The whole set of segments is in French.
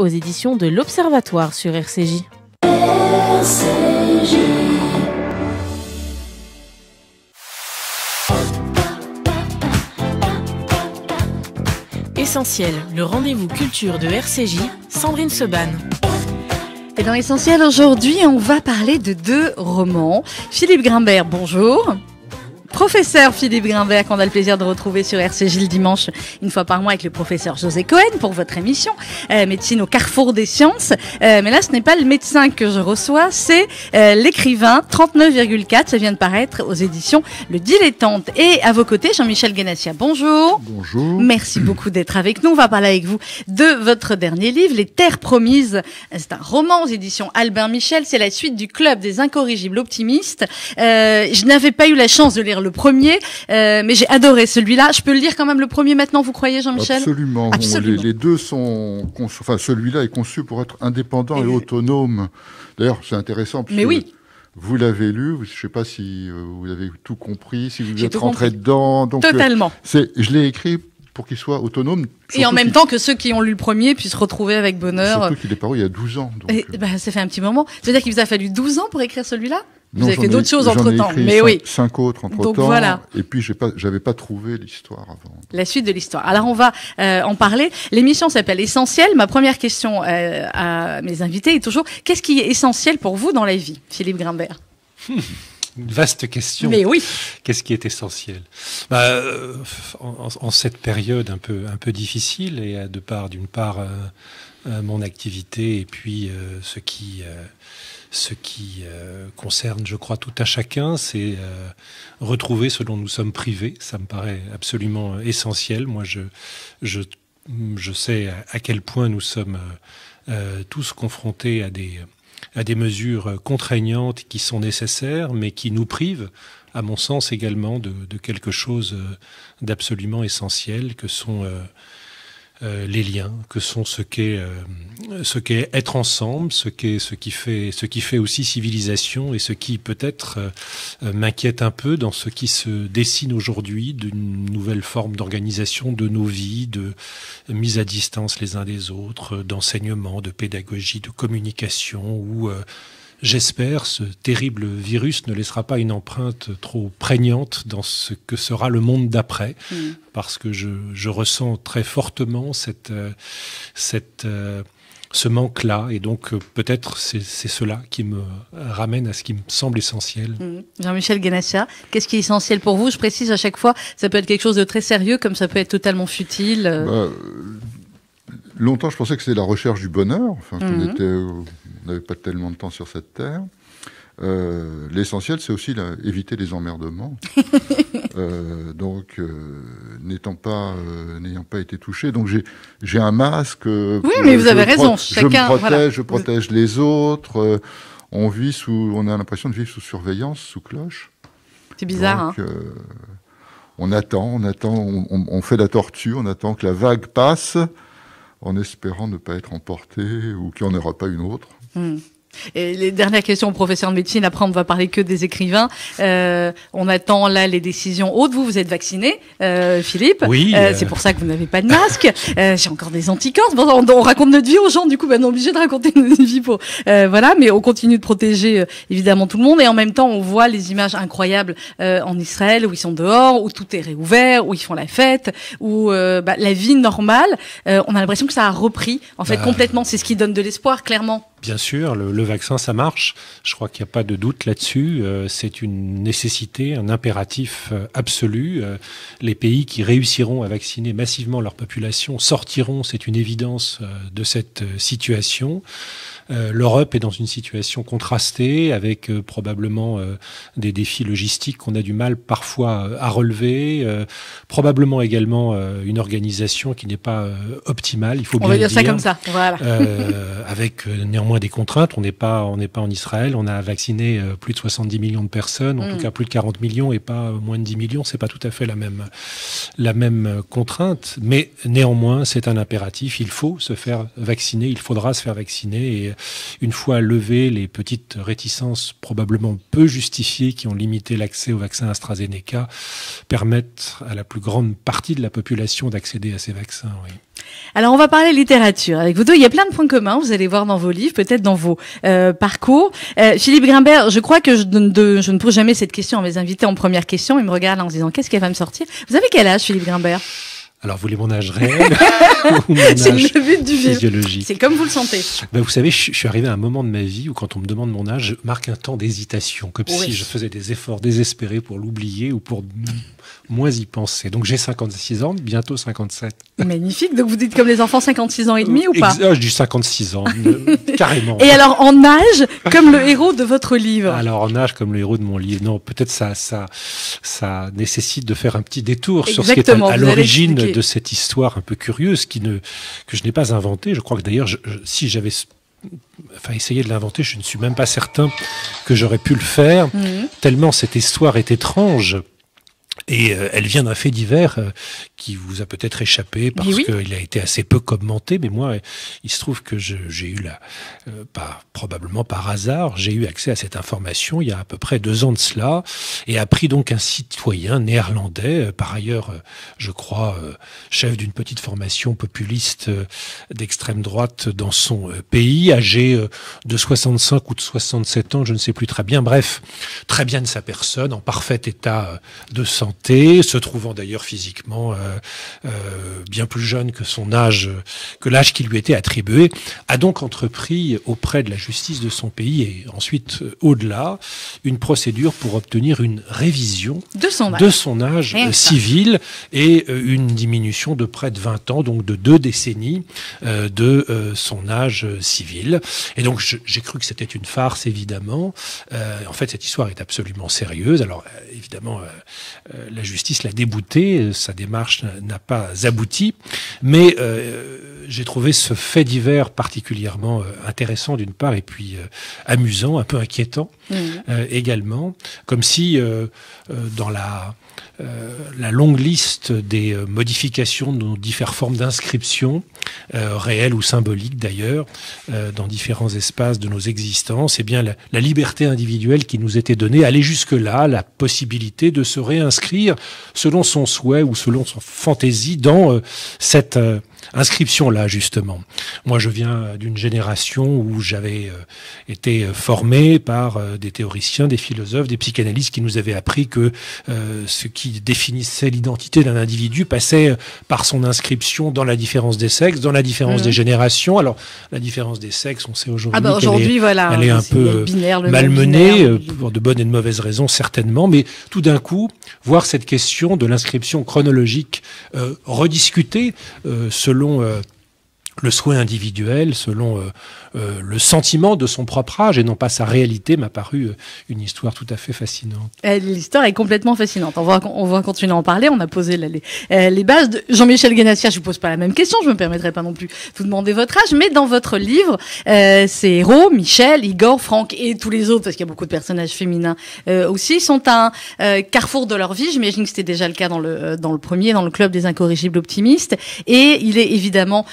aux éditions de l'Observatoire sur RCJ. Essentiel, le rendez-vous culture de RCJ, Sandrine Seban. Et dans Essentiel aujourd'hui, on va parler de deux romans. Philippe Grimbert, bonjour. Professeur Philippe Grimbert, qu'on a le plaisir de retrouver sur RCJ le dimanche, une fois par mois avec le professeur José Cohen pour votre émission euh, Médecine au carrefour des sciences. Euh, mais là, ce n'est pas le médecin que je reçois, c'est euh, l'écrivain 39,4. Ça vient de paraître aux éditions Le Dilettante. Et à vos côtés, Jean-Michel Guénassia. Bonjour. Bonjour. Merci beaucoup d'être avec nous. On va parler avec vous de votre dernier livre, Les Terres Promises. C'est un roman aux éditions Albin Michel. C'est la suite du Club des Incorrigibles Optimistes. je n'avais pas eu la chance de lire le premier, euh, mais j'ai adoré celui-là. Je peux le lire quand même le premier maintenant, vous croyez, Jean-Michel? Absolument. les, deux sont, enfin celui-là est conçu pour être indépendant et, autonome. D'ailleurs, c'est intéressant. Mais oui. Vous l'avez lu, je ne sais pas si euh, vous avez tout compris, si vous êtes rentré dedans. Donc, euh, Totalement. c'est, je l'ai écrit pour qu'il soit autonome. Et en même temps que ceux qui ont lu le premier puissent retrouver avec bonheur. Surtout qu'il est paru il y a 12 ans. Donc... bah, ça fait un petit moment. C'est-à-dire qu'il vous a fallu 12 ans pour écrire celui-là? Vous avez fait d'autres choses entre temps, mais oui. Cinq autres entre temps. Voilà. Et puis j'ai pas, j'avais pas trouvé l'histoire avant. La suite de l'histoire. Alors on va euh, en parler. L'émission s'appelle Essentiel. Ma première question euh, à mes invités est toujours qu'est-ce qui est essentiel pour vous dans la vie, Philippe Grimbert? Une vaste question. Mais oui. Qu'est-ce qui est essentiel? Bah, euh, en, en, cette période un peu un peu difficile et de part d'une part mon activité et puis ce qui ce qui euh, concerne, je crois, tout à chacun, c'est euh, retrouver ce dont nous sommes privés. Ça me paraît absolument essentiel. Moi, je, je, je sais à quel point nous sommes euh, tous confrontés à des, à des mesures contraignantes qui sont nécessaires, mais qui nous privent, à mon sens également, de quelque chose d'absolument essentiel, que sont euh, les liens, que sont ce qu'est euh, ce être ensemble, ce qu'est ce qui fait ce qui fait aussi civilisation et ce qui peut-être euh, m'inquiète un peu dans ce qui se dessine aujourd'hui d'une nouvelle forme d'organisation de nos vies, de mise à distance les uns des autres, d'enseignement, de pédagogie, de communication ou J'espère ce terrible virus ne laissera pas une empreinte trop prégnante dans ce que sera le monde d'après, mm. parce que je, je, ressens très fortement cette, euh, cette, euh, ce manque-là, et donc euh, peut-être c'est cela qui me ramène à ce qui me semble essentiel. Mm. Jean-Michel Ganassia, qu'est-ce qui est essentiel pour vous? Je précise à chaque fois, ça peut être quelque chose de très sérieux, comme ça peut être totalement futile. Bah, longtemps, je pensais que c'était la recherche du bonheur, enfin, qu'on mm-hmm. était on n'avait pas tellement de temps sur cette terre. Euh, l'essentiel, c'est aussi éviter les emmerdements. euh, donc, euh, n'étant pas, euh, n'ayant pas été touché, donc j'ai un masque. oui, mais vous avez raison. Chacun, je me protège, je protège les autres. on vit sous, on a l'impression de vivre sous surveillance, sous cloche. C'est bizarre. Donc, hein on attend, on attend, on, on, fait la tortue, on attend que la vague passe, en espérant ne pas être emporté ou qu'il n'y en aura pas une autre. Hmm. Et les dernières questions au professeur de médecine, après on va parler que des écrivains. Euh, on attend là les décisions hautes. Vous, vous êtes vacciné, euh, Philippe. Oui. Euh, c'est pour ça que vous n'avez pas de masque. Euh, j'ai encore des anticorps. Bon, on, raconte notre vie aux gens, du coup, ben, on est obligé de raconter notre vie pour. Euh, voilà, mais on continue de protéger évidemment tout le monde. Et en même temps, on voit les images incroyables en Israël où ils sont dehors, où tout est réouvert, où ils font la fête, où bah, la vie normale. on a l'impression que ça a repris en fait bah. complètement. C'est ce qui donne de l'espoir, clairement. Bien sûr, le, vaccin, ça marche. Je crois qu'il n'y a pas de doute là-dessus. Euh, c'est une nécessité, un impératif euh, absolu. Euh, les pays qui réussiront à vacciner massivement leur population sortiront, c'est une évidence, de cette situation. Euh, L'Europe est dans une situation contrastée avec euh, probablement euh, des défis logistiques qu'on a du mal parfois à relever, probablement également une organisation qui n'est pas optimale. Il faut on va dire, ça comme ça, voilà. avec néanmoins des contraintes. On n'est pas, on n'est pas en Israël. On a vacciné plus de 70 millions de personnes, en tout mm. cas plus de 40 millions et pas moins de 10 millions. C'est pas tout à fait la même, la même contrainte, mais néanmoins c'est un impératif. Il faut se faire vacciner. Il faudra se faire vacciner et une fois levées les petites réticences probablement peu justifiées qui ont limité l'accès au vaccin AstraZeneca, permettent à la plus grande partie de la population d'accéder à ces vaccins. Alors on va parler littérature avec vous deux. Il y a plein de points communs, vous allez voir dans vos livres, peut-être dans vos euh, parcours. Euh, Philippe Grimbert, je crois que je, je, ne pose jamais cette question à mes invités en première question. Ils me regardent en se disant qu'est-ce qu'elle va me sortir? Vous avez quel âge, Philippe Grimbert? Alors, vous voulez mon âge réel ou mon C'est âge le but du physiologique C'est comme vous le sentez. Ben, Vous savez, je, je suis arrivé à un moment de ma vie où quand on me demande mon âge, je marque un temps d'hésitation, comme Oui. si je faisais des efforts désespérés pour l'oublier ou pour moins y penser. Donc j'ai 56 ans, bientôt 57. Magnifique. Donc vous dites comme les enfants 56 ans et demi ou pas ah, Je dis 56 ans, carrément. Et alors en âge, comme le héros de votre livre. Alors en âge comme le héros de mon livre, non, peut-être ça, ça, ça nécessite de faire un petit détour sur ce qui est à, l'origine de cette histoire un peu curieuse qui ne, que je n'ai pas inventée. Je crois que d'ailleurs, si j'avais enfin, essayé de l'inventer, je ne suis même pas certain que j'aurais pu le faire, Mhm. tellement cette histoire est étrange. Et euh, elle vient d'un fait divers euh, qui vous a peut-être échappé parce oui. qu'il a été assez peu commenté. Mais moi, il se trouve que je- j'ai eu la, euh, pas probablement par hasard, j'ai eu accès à cette information il y a à peu près deux ans de cela et appris donc un citoyen néerlandais, euh, par ailleurs, euh, je crois, euh, chef d'une petite formation populiste d'extrême droite dans son pays, âgé de 65 ou de 67 ans, je ne sais plus très bien. Bref, très bien de sa personne, en parfait état de santé, se trouvant d'ailleurs physiquement euh, euh, bien plus jeune que son âge, que l'âge qui lui était attribué, a donc entrepris auprès de la justice de son pays et ensuite euh, au-delà une procédure pour obtenir une révision De son âge. de son âge civil et une diminution de près de 20 ans, donc de deux décennies de son âge civil. Et donc j'ai cru que c'était une farce, évidemment. En fait, cette histoire est absolument sérieuse. Alors évidemment, la justice l'a débouté, euh, sa démarche n'a- pas abouti, mais euh, j'ai trouvé ce fait divers particulièrement euh, intéressant d'une part et puis euh, amusant, un peu inquiétant euh, également, comme si euh, euh, dans la, euh, la longue liste des euh, modifications de nos différentes formes d'inscription, euh, réelles ou symboliques d'ailleurs, euh, dans différents espaces de nos existences, eh bien la, la liberté individuelle qui nous était donnée allait jusque-là, la possibilité de se réinscrire selon son souhait ou selon son fantaisie dans euh, cette euh, inscription-là, justement. Moi, je viens d'une génération où j'avais euh, été formé par euh, des théoriciens, des philosophes, des psychanalystes qui nous avaient appris que euh, ce qui définissait l'identité d'un individu passait par son inscription dans la différence des sexes, dans la différence Mhm. des générations. Alors, la différence des sexes, on sait aujourd'hui Ah bah qu'elle est- voilà. elle est un peu, binaire, malmenée, pour de bonnes et de mauvaises raisons certainement, mais tout d'un coup, voir cette question de l'inscription chronologique euh, rediscutée euh, selon euh, le souhait individuel, selon euh, euh, le sentiment de son propre âge et non pas sa réalité, m'a paru euh, une histoire tout à fait fascinante. Euh, L'histoire est complètement fascinante. On va, on va continuer à en parler. On a posé les, bases. de Jean-Michel Guenassia, je vous pose pas la même question. Je me permettrai pas non plus de vous demander votre âge. Mais dans votre livre, euh, ces héros, Michel, Igor, Franck et tous les autres, parce qu'il y a beaucoup de personnages féminins aussi, sont un euh, carrefour de leur vie. J'imagine que c'était déjà le cas dans le, dans le premier, dans le club des incorrigibles optimistes. Et il est évidemment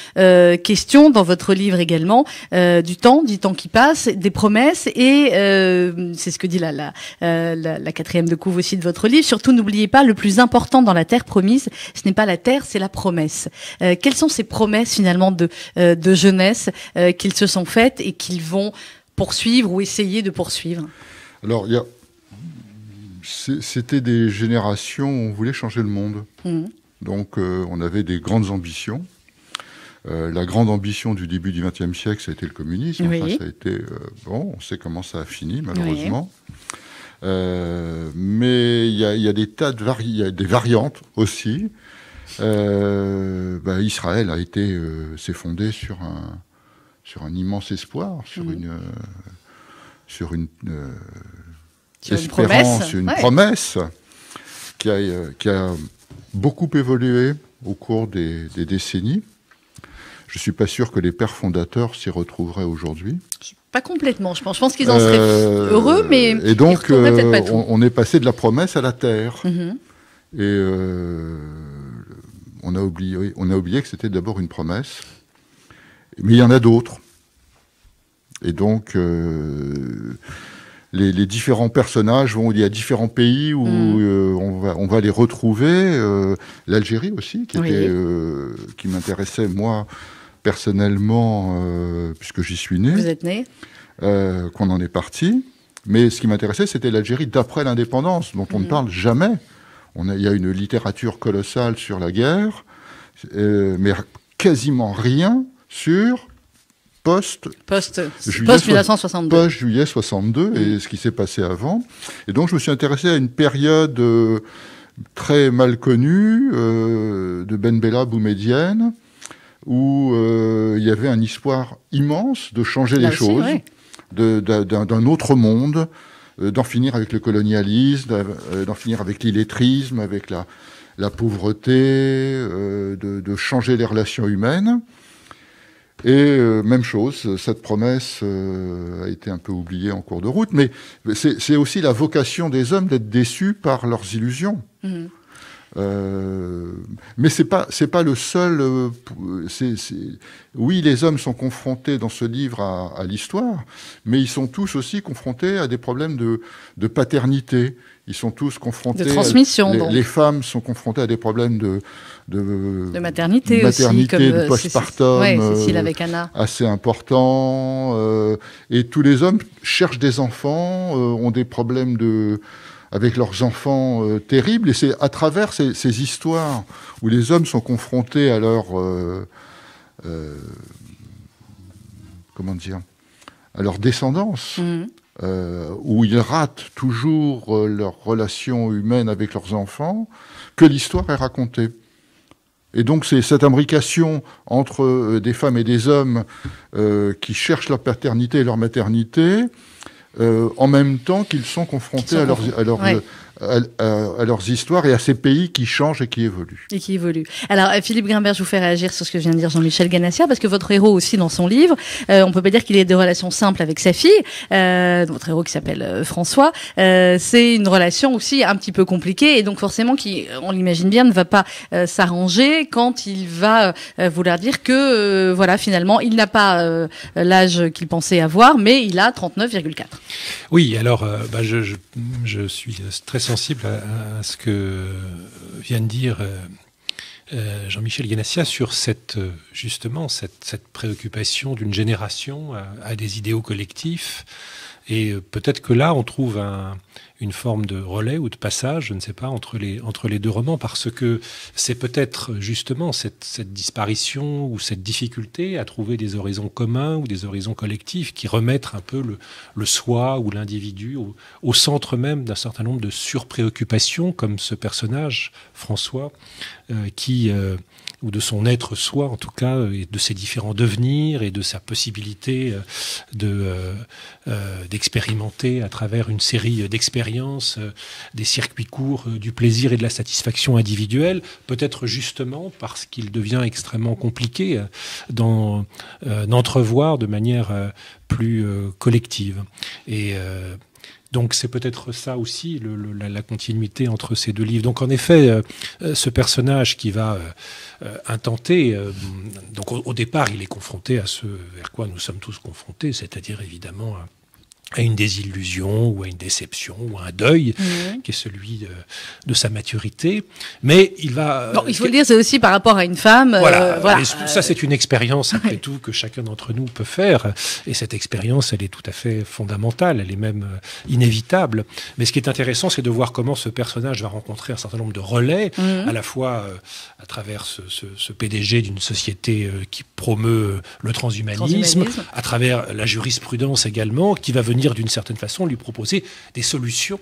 question dans votre livre également euh, du temps, du temps qui passe, des promesses. Et euh, c'est ce que dit la, la, euh, la, la quatrième de couve aussi de votre livre. Surtout, n'oubliez pas, le plus important dans la terre promise, ce n'est pas la terre, c'est la promesse. Quelles sont ces promesses finalement de, de jeunesse qu'ils se sont faites et qu'ils vont poursuivre ou essayer de poursuivre? Alors, a... c'était des générations où on voulait changer le monde. Mhm. Donc, euh, on avait des grandes ambitions. Euh, la grande ambition du début du XXe siècle, ça a été le communisme. Enfin, Oui. ça a été euh, bon. On sait comment ça a fini, malheureusement. Euh, mais il y a, il y a des tas de vari- il y a des variantes aussi. Euh, bah, Israël a été euh, s'est fondé sur un sur un immense espoir, sur une sur une Sur une espérance, promesse. une Ouais. promesse qui a, qui a beaucoup évolué au cours des, des décennies. Je suis pas sûr que les pères fondateurs s'y retrouveraient aujourd'hui. Pas complètement, je pense. Je pense qu'ils en seraient Euh, heureux, mais et donc pas tout. on, on est passé de la promesse à la terre. Mhm. Et euh, on a oublié, on a oublié que c'était d'abord une promesse. Mais il y en a d'autres. Et donc, euh, les, les, différents personnages vont il y a différents pays où Mm. euh, on, va, on va les retrouver. euh, L'Algérie aussi, qui, Oui. était, euh, qui m'intéressait moi personnellement, euh, puisque j'y suis né, Vous êtes né euh, qu'on en est parti. Mais ce qui m'intéressait, c'était l'Algérie d'après l'indépendance, dont on ne Mhm. parle jamais. On a, il y a une littérature colossale sur la guerre, euh, mais quasiment rien sur post Post, Juillet post so- 1962. pas juillet 62 et ce qui s'est passé avant. Et donc je me suis intéressé à une période euh, très mal connue euh, de Ben Bella Boumedienne, où euh, il y avait un espoir immense de changer Là les aussi, choses, ouais. d'un autre monde, euh, d'en finir avec le colonialisme, euh, d'en finir avec l'illettrisme, avec la, la pauvreté, euh, de, de changer les relations humaines. Et euh, même chose, cette promesse euh, a été un peu oubliée en cours de route, mais c'est c'est aussi la vocation des hommes d'être déçus par leurs illusions. Mhm. Euh, mais c'est pas c'est pas le seul. euh, pou- c'est- c'est- oui, les hommes sont confrontés dans ce livre à, à l'histoire, mais ils sont tous aussi confrontés à des problèmes de, de paternité. Ils sont tous confrontés. De à- transmission, les, donc. les femmes sont confrontées à des problèmes de de, De maternité, maternité, aussi. de euh, postpartum, ouais, euh, avec Anna. assez important. et tous les hommes cherchent des enfants, ont des problèmes de avec leurs enfants euh, terribles. Et c'est à travers ces, ces histoires où les hommes sont confrontés à leur euh, euh, comment dire à leur descendance, euh, où ils ratent toujours leur relation humaine avec leurs enfants, que l'histoire est racontée. Et donc c'est cette imbrication entre des femmes et des hommes qui cherchent leur paternité et leur maternité, euh, en même temps qu'ils sont confrontés sont à, leurs, confrontés, à, leurs, ouais. À, à- à leurs histoires et à ces pays qui changent et qui évoluent. Et qui évolue. Alors, euh, Philippe Grimbert, je vous fais réagir sur ce que vient de dire Jean-Michel Ganassia, parce que votre héros aussi, dans son livre, euh, on peut pas dire qu'il ait des relations simples avec sa fille. Euh, votre héros qui s'appelle euh, François, euh, c'est une relation aussi un petit peu compliquée, et donc forcément, qui, on l'imagine bien, ne va pas euh, s'arranger quand il va euh, vouloir dire que, euh, voilà, finalement, il n'a pas euh, l'âge qu'il pensait avoir, mais il a 39,4. Oui, alors euh, bah, je, je, je suis très sensible à, ce que vient de dire euh, euh, Jean-Michel Ganassia sur cette euh, justement cette, préoccupation d'une génération à des idéaux collectifs. Et euh, peut-être que là, on trouve un, une forme de relais ou de passage, je ne sais pas, entre les, entre les deux romans, parce que c'est peut-être justement cette, cette disparition ou cette difficulté à trouver des horizons communs ou des horizons collectifs qui remettent un peu le, le soi ou l'individu au, au centre même d'un certain nombre de surpréoccupations, comme ce personnage, François, euh, qui, euh, ou de son être soi en tout cas, euh, et de ses différents devenirs et de sa possibilité euh, de euh, d'expérimenter à travers une série d'expériences des circuits courts du plaisir et de la satisfaction individuelle, peut-être justement parce qu'il devient extrêmement compliqué d'en d'entrevoir de manière plus collective. Et donc c'est peut-être ça aussi la, continuité entre ces deux livres. Donc en effet, euh, ce personnage qui va euh, euh, intenter, euh, donc au, au, départ il est confronté à ce vers quoi nous sommes tous confrontés, c'est-à-dire évidemment à une désillusion ou à une déception ou à un deuil mmh. qui est celui de, de, sa maturité. Mais il va. Bon, il faut le dire, c'est aussi par rapport à une femme. Voilà. Euh, voilà. Ça, c'est une expérience après ouais. tout que chacun d'entre nous peut faire. Et cette expérience, elle est tout à fait fondamentale. Elle est même euh, inévitable. Mais ce qui est intéressant, c'est de voir comment ce personnage va rencontrer un certain nombre de relais, mmh. à la fois euh, à travers ce, ce, ce PDG d'une société euh, qui promeut le transhumanisme, transhumanisme, à travers la jurisprudence également, qui va venir d'une certaine façon lui proposer des solutions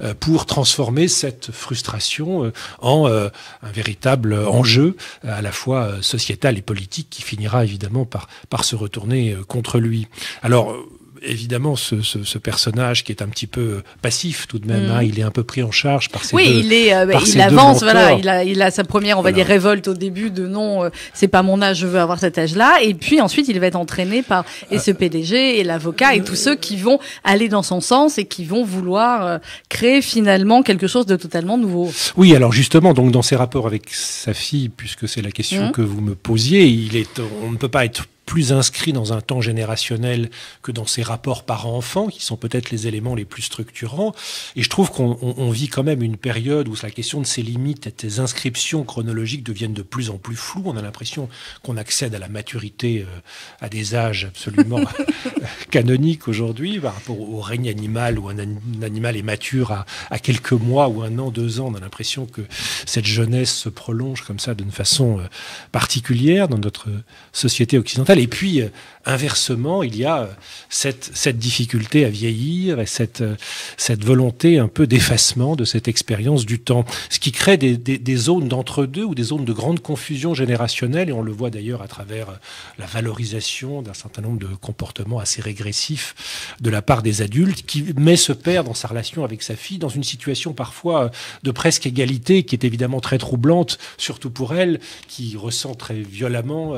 euh, pour transformer cette frustration euh, en euh, un véritable enjeu à la fois sociétal et politique qui finira évidemment par, par se retourner contre lui. Alors évidemment ce, ce, ce, personnage qui est un petit peu passif tout de même, mmh. hein, il est un peu pris en charge par ses oui, deux, il est, euh, par il avance, voilà, il a, il a sa première, on va voilà. dire révolte au début de non, euh, c'est pas mon âge, je veux avoir cet âge-là, et puis ensuite il va être entraîné par et ce PDG et l'avocat et tous ceux qui vont aller dans son sens et qui vont vouloir euh, créer finalement quelque chose de totalement nouveau. Oui, alors justement, donc dans ses rapports avec sa fille, puisque c'est la question mmh. que vous me posiez, il est, on ne peut pas être plus inscrit dans un temps générationnel que dans ces rapports parents-enfants, qui sont peut-être les éléments les plus structurants. Et je trouve qu'on vit quand même une période où la question de ces limites et de ces inscriptions chronologiques deviennent de plus en plus floues. On a l'impression qu'on accède à la maturité euh, à des âges absolument canoniques aujourd'hui par rapport au règne animal où un, animal est mature à, à, quelques mois ou un an, deux ans. On a l'impression que cette jeunesse se prolonge comme ça d'une façon euh, particulière dans notre société occidentale. Et puis, euh, inversement, il y a euh, cette, difficulté à vieillir et cette, euh, cette volonté un peu d'effacement de cette expérience du temps, ce qui crée des, zones d'entre-deux ou des zones de grande confusion générationnelle, et on le voit d'ailleurs à travers euh, la valorisation d'un certain nombre de comportements assez régressifs de la part des adultes, qui met ce père dans sa relation avec sa fille dans une situation parfois de presque égalité, qui est évidemment très troublante, surtout pour elle, qui ressent très violemment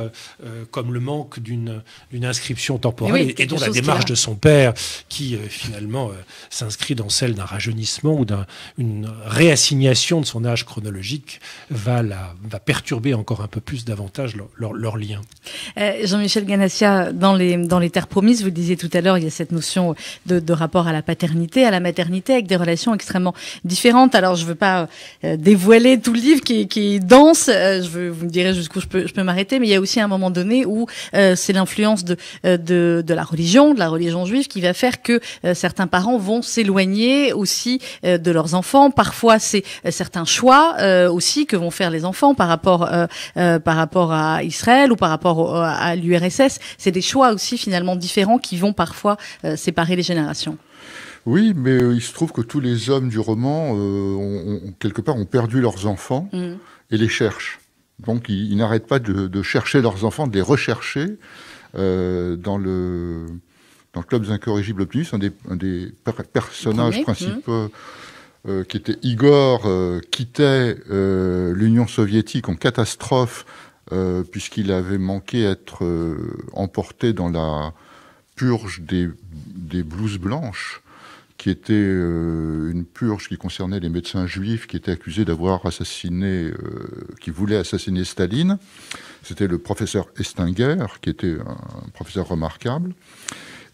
comme le manque d'une une inscription temporelle oui, et, dont la démarche de son père, qui euh, finalement euh, s'inscrit dans celle d'un rajeunissement ou d'une réassignation de son âge chronologique, va, la, va perturber encore un peu plus davantage leur, leur, leur lien. Euh, Jean-Michel Ganassia, dans les, dans les terres promises, vous disiez tout à l'heure, il y a cette notion de, de, rapport à la paternité, à la maternité, avec des relations extrêmement différentes. Alors, je ne veux pas euh, dévoiler tout le livre qui, qui est dense, je veux, vous me direz jusqu'où je peux, je peux m'arrêter, mais il y a aussi un moment donné où c'est l'influence de, euh, de, de, la religion, de la religion juive, qui va faire que euh, certains parents vont s'éloigner aussi euh, de leurs enfants. Parfois, c'est certains choix aussi que vont faire les enfants par rapport par rapport à Israël ou par rapport à l'URSS. C'est des choix aussi finalement différents qui vont parfois séparer les générations. Oui, mais il se trouve que tous les hommes du roman, euh, ont, ont, quelque part, ont perdu leurs enfants mmh. et les cherchent. Donc, ils, ils n'arrêtent pas de, de, chercher leurs enfants, de les rechercher. Euh, dans le dans le club des incorrigibles optimistes, un des, un des per personnages Premier. principaux. Euh, qui était Igor, euh, quittait euh, l'Union soviétique en catastrophe puisqu'il avait manqué être emporté dans la purge des, des blouses blanches, qui était une purge qui concernait les médecins juifs qui étaient accusés d'avoir assassiné, qui voulaient assassiner Staline. C'était le professeur Estinger, qui était un professeur remarquable.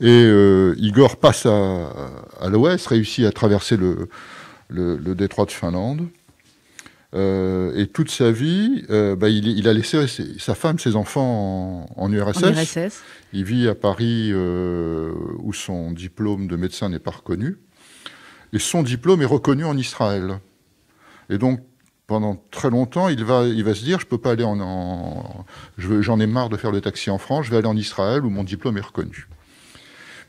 Et euh, Igor passe à, à l'ouest, réussit à traverser le, le, le détroit de Finlande. Euh, et toute sa vie, euh, bah, il, il, a laissé sa femme, ses enfants en, en, URSS. en URSS. Il vit à Paris euh, où son diplôme de médecin n'est pas reconnu. Et son diplôme est reconnu en Israël. Et donc, pendant très longtemps, il va, il va se dire, je peux pas aller en, en j'en ai marre de faire le taxi en France, je vais aller en Israël où mon diplôme est reconnu.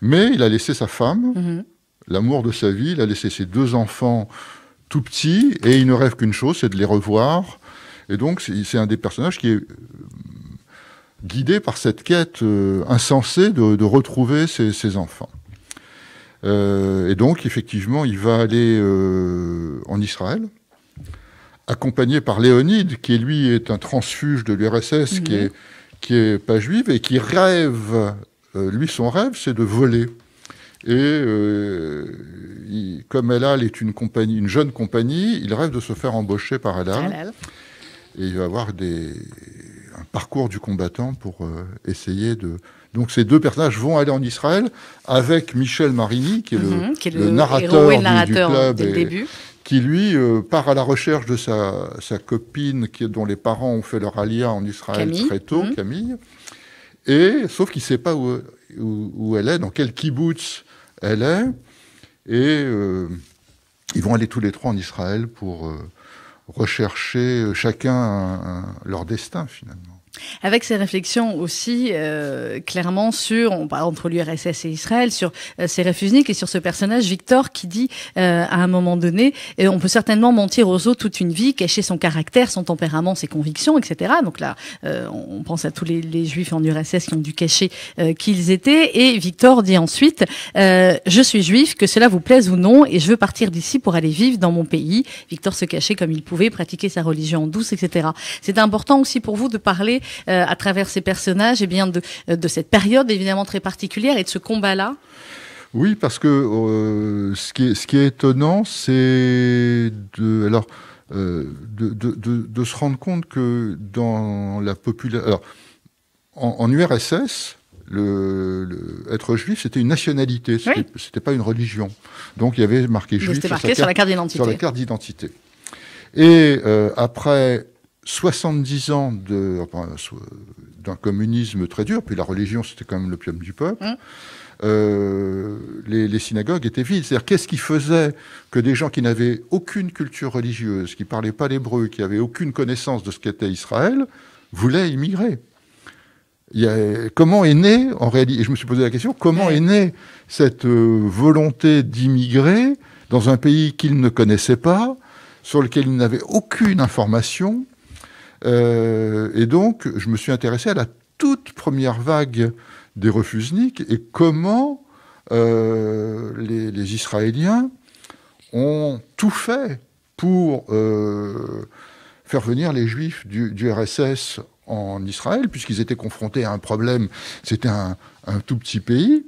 Mais il a laissé sa femme, mm -hmm. l'amour de sa vie, il a laissé ses deux enfants tout petits, et il ne rêve qu'une chose, c'est de les revoir. Et donc, c'est un des personnages qui est euh, guidé par cette quête euh, insensée de, de retrouver ses, ses enfants. Euh, et donc, effectivement, il va aller euh, en Israël, accompagné par Léonide, qui lui est un transfuge de l'URSS, mmh. qui est qui est pas juive et qui rêve, euh, lui son rêve, c'est de voler. Et il, comme Elal est une compagnie, une jeune compagnie, il rêve de se faire embaucher par Elal. Et il va avoir des, un parcours du combattant pour essayer de. Donc ces deux personnages vont aller en Israël avec Michel Marini, qui est, mmh, le, qui est le, le, narrateur, du, narrateur du club. Dès le début qui lui euh, part à la recherche de sa, sa copine qui, dont les parents ont fait leur alia en Israël Camille. très tôt, mmh. Camille. Et sauf qu'il ne sait pas où, où, où, elle est, dans quel kibbutz elle est. Et euh, ils vont aller tous les trois en Israël pour euh, rechercher chacun un, un, leur destin finalement. Avec ces réflexions aussi euh, clairement sur, on parle entre l'URSS et Israël, sur euh, ces réfugiés et sur ce personnage Victor qui dit euh, à un moment donné, on peut certainement mentir aux autres toute une vie, cacher son caractère, son tempérament, ses convictions, etc. Donc là, euh, on pense à tous les, les, juifs en URSS qui ont dû cacher euh, qui ils étaient. Et Victor dit ensuite, euh, je suis juif, que cela vous plaise ou non, et je veux partir d'ici pour aller vivre dans mon pays. Victor se cachait comme il pouvait, pratiquer sa religion douce, etc. C'est important aussi pour vous de parler euh, à travers ces personnages, et eh bien de, de cette période évidemment très particulière et de ce combat-là Oui, parce que euh, ce, qui est, ce qui est étonnant, c'est de alors euh, de, de, de, de, se rendre compte que dans la population, alors en, URSS, le, être juif, c'était une nationalité, c'était n'était pas une religion. Donc il y avait marqué juif sur, marqué sur, la carte d'identité. Sur la carte d'identité. Et euh, après 70 ans d'un communisme très dur, puis la religion c'était quand même l'opium du peuple, hum. euh, les, les, synagogues étaient vides. C'est-à-dire qu'est-ce qui faisait que des gens qui n'avaient aucune culture religieuse, qui parlaient pas l'hébreu, qui avaient aucune connaissance de ce qu'était Israël, voulaient immigrer? Il y a, comment est né, en réalité, et je me suis posé la question, comment est née cette euh, volonté d'immigrer dans un pays qu'ils ne connaissaient pas, sur lequel ils n'avaient aucune information. Euh, et donc, je me suis intéressé à la toute première vague des refusniks et comment euh, les, Israéliens ont tout fait pour euh, faire venir les Juifs du, RSS en Israël, puisqu'ils étaient confrontés à un problème. C'était un, tout petit pays.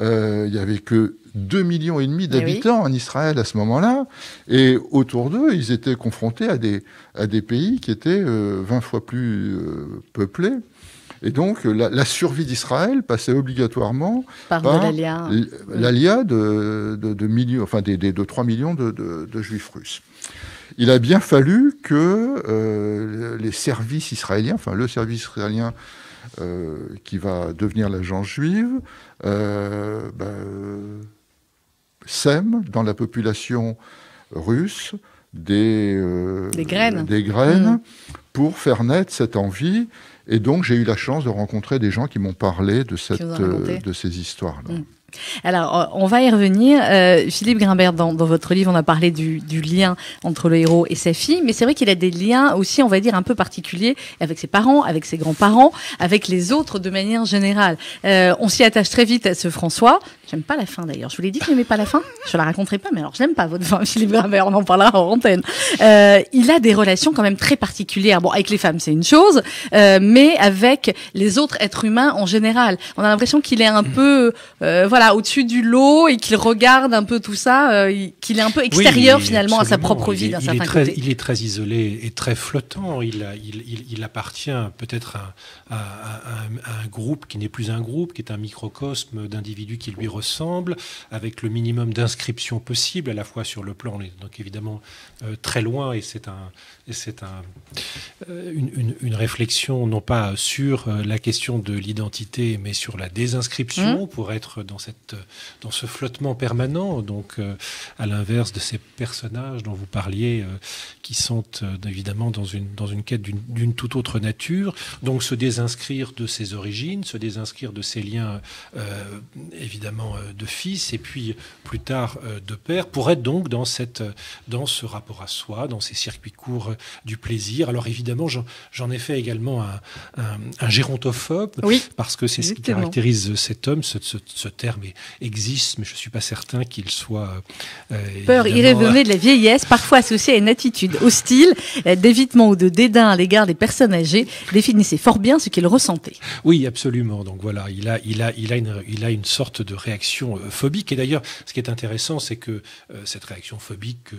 Il n'y avait que 2 millions et demi eh d'habitants en Israël à ce moment-là. Et autour d'eux, ils étaient confrontés à des, à des pays qui étaient 20 euh, fois plus euh, peuplés. Et donc, la, survie d'Israël passait obligatoirement par, l'ALIA de, de, de, millions, enfin, des, de 3 millions de, de juifs russes il a bien fallu que euh, les services israéliens, enfin le service israélien euh, qui va devenir l'agence juive, euh, ben, sème dans la population russe des, graines, des graines mmh. pour faire naître cette envie. Et donc j'ai eu la chance de rencontrer des gens qui m'ont parlé de, cette, de ces histoires-là. Mmh. Alors, on va y revenir. Euh, Philippe Grimbert, dans, votre livre, on a parlé du, lien entre le héros et sa fille, mais c'est vrai qu'il a des liens aussi, on va dire, un peu particuliers avec ses parents, avec ses grands-parents, avec les autres de manière générale. Euh, on s'y attache très vite à ce François. J'aime pas la fin d'ailleurs. Je vous l'ai dit que n'aimais pas la fin. Je la raconterai pas, mais alors je n'aime pas votre fin, Philippe Grimbert. On en parlera en antenne. Euh, il a des relations quand même très particulières. Bon, avec les femmes, c'est une chose, mais avec les autres êtres humains en général. On a l'impression qu'il est un peu, voilà voilà, au-dessus du lot et qu'il regarde un peu tout ça, euh, qu'il est un peu extérieur finalement à sa propre vie d'un certain très, Il est très isolé et très flottant. Il, il, il, appartient peut-être à, un groupe qui n'est plus un groupe, qui est un microcosme d'individus qui lui ressemblent, avec le minimum d'inscription possible, à la fois sur le plan, donc évidemment euh, très loin, et c'est un, c'est un, euh, une, une, réflexion non pas sur la question de l'identité, mais sur la désinscription mmh. pour être dans cette, dans ce flottement permanent, donc euh, à l'inverse de ces personnages dont vous parliez, euh, qui sont euh, évidemment dans une, dans une quête d'une toute autre nature. Donc se désinscrire de ses origines, se désinscrire de ses liens évidemment de fils et puis plus tard de père, pour être donc dans, cette, dans ce rapport à soi, dans ces circuits courts du plaisir. Alors évidemment, j'en ai fait également un, un, gérontophobe, parce que c'est ce qui caractérise cet homme, ce, ce, ce terme existe, mais je ne suis pas certain qu'il soit. Euh, Peur irraisonnée de la vieillesse, parfois associée à une attitude hostile, euh, d'évitement ou de dédain à l'égard des personnes âgées, définissait fort bien ce qu'il ressentait. Oui, absolument. Donc voilà, il a, il a, il a, une, il a une sorte de réaction euh, phobique. Et d'ailleurs, ce qui est intéressant, c'est que cette réaction phobique,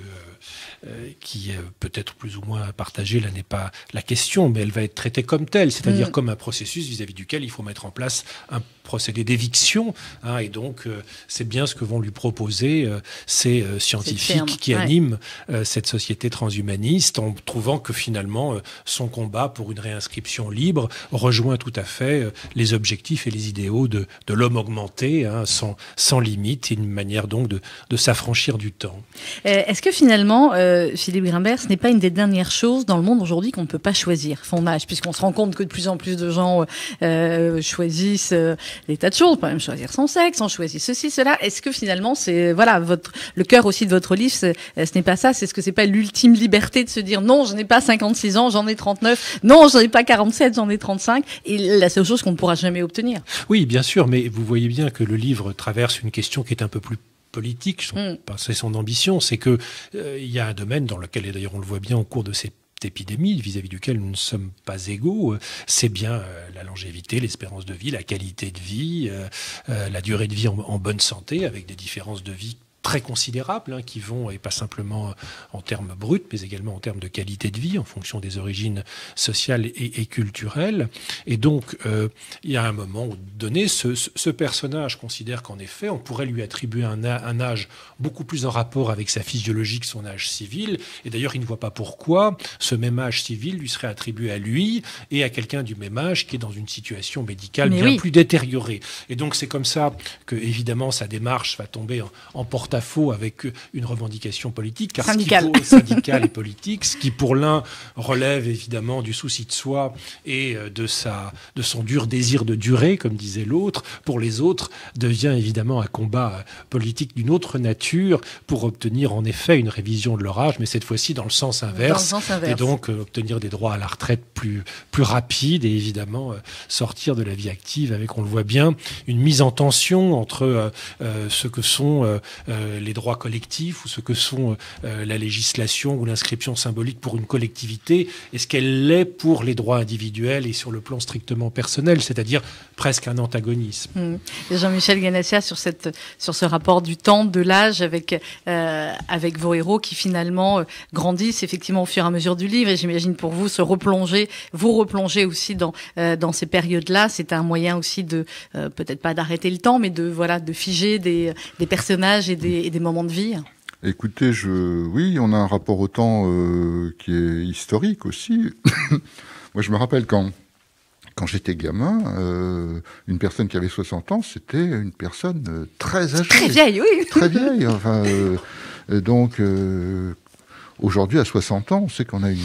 qui est peut-être plus ou moins partagée, là n'est pas la question, mais elle va être traitée comme telle, c'est-à-dire mm. comme un processus vis-à-vis duquel il faut mettre en place un procédé d'éviction. Hein, et donc, euh, c'est bien ce que vont lui proposer euh, ces euh, scientifiques qui animent cette société transhumaniste en trouvant que finalement, son combat pour une réinscription libre rejoint tout à fait les objectifs et les idéaux de, de l'homme augmenté, hein, sans, sans limite, et une manière donc de, de s'affranchir du temps. Est-ce que finalement, Philippe Grimbert, ce n'est pas une des dernières choses dans le monde aujourd'hui qu'on ne peut pas choisir son âge, puisqu'on se rend compte que de plus en plus de gens choisissent des tas de choses. Peut même choisir son sexe, on choisit ceci, cela. Est-ce que finalement, c'est voilà votre le cœur aussi de votre livre, ce n'est pas ça. C'est ce que c'est pas l'ultime liberté de se dire non, je n'ai pas 56 ans, j'en ai 39. Non, j'en ai pas 47, j'en ai 35. Et la seule chose qu'on ne pourra jamais obtenir. Oui, bien sûr, mais vous voyez bien que le livre traverse une question qui est un peu plus politique, mm. c'est son ambition, c'est que euh, il y a un domaine dans lequel, et d'ailleurs on le voit bien au cours de ces épidémie vis-à-vis duquel nous ne sommes pas égaux, euh, c'est bien euh, la longévité, l'espérance de vie, la qualité de vie, euh, la durée de vie en, bonne santé, avec des différences de vie très considérables hein, qui vont, et pas simplement en termes bruts, mais également en termes de qualité de vie, en fonction des origines sociales et, et culturelles. Et donc, euh, il y a un moment donné, ce, ce personnage considère qu'en effet, on pourrait lui attribuer un, un, âge beaucoup plus en rapport avec sa physiologie que son âge civil. Et d'ailleurs, il ne voit pas pourquoi ce même âge civil lui serait attribué à lui et à quelqu'un du même âge qui est dans une situation médicale Mais bien oui. plus détériorée. Et donc, c'est comme ça que, évidemment, sa démarche va tomber en, en porte-à-faux avec une revendication politique, car Syndicale. ce qui syndicale et politique, ce qui pour l'un relève évidemment du souci de soi et euh, de sa, de son dur désir de durer, comme disait l'autre, pour les autres devient évidemment un combat euh, politique d'une autre nature pour obtenir en effet une révision de leur âge, mais cette fois-ci dans le sens Dans le inverse. sens inverse. Et donc euh, obtenir des droits à la retraite plus, plus rapides et évidemment euh, sortir de la vie active avec, on le voit bien, une mise en tension entre euh, ce que sont euh, les droits collectifs ou ce que sont euh, la législation ou l'inscription symbolique pour une collectivité et ce qu'elle l'est pour les droits individuels et sur le plan strictement personnel, c'est-à-dire presque un antagonisme? Mm. Et Jean-Michel Ganassia sur ce rapport du temps, de l'âge avec euh, vos héros qui finalement grandissent effectivement au fur et à mesure du livre. Et j'imagine pour vous se replonger, vous replonger aussi dans ces périodes-là, c'est un moyen aussi de peut-être pas d'arrêter le temps, mais de figer des des personnages et des, et des moments de vie. Écoutez, je, oui, on a un rapport au temps euh, qui est historique aussi. Moi, je me rappelle quand, quand j'étais gamin, euh, une personne qui avait 60 ans, c'était une personne euh, très âgée. Très vieille, oui. Très vieille. Enfin, euh, donc, aujourd'hui, à 60 ans, on sait qu'on a une,